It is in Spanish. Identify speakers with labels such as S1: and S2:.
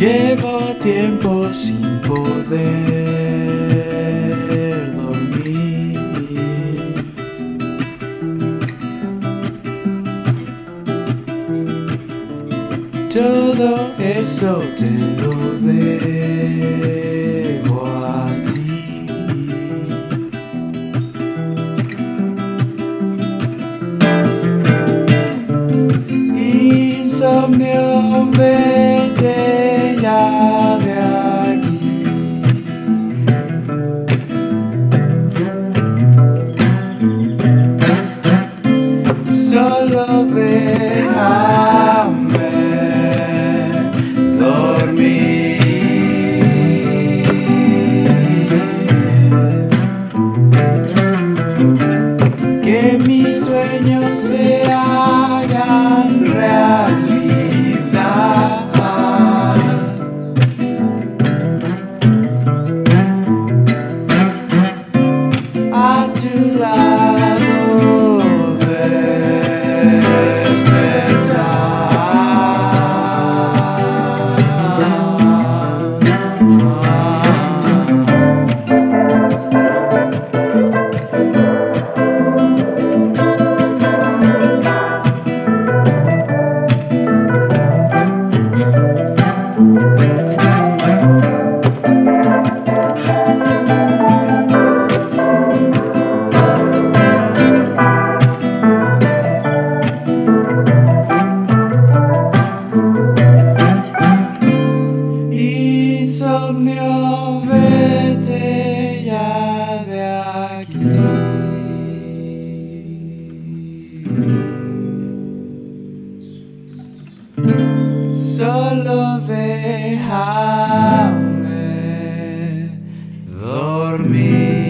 S1: Llevo tiempo sin poder Todo eso te lo debo a ti. Insomnio, vete ya de aquí. Solo déjame sueños se Insomnio, vete Solo déjame dormir.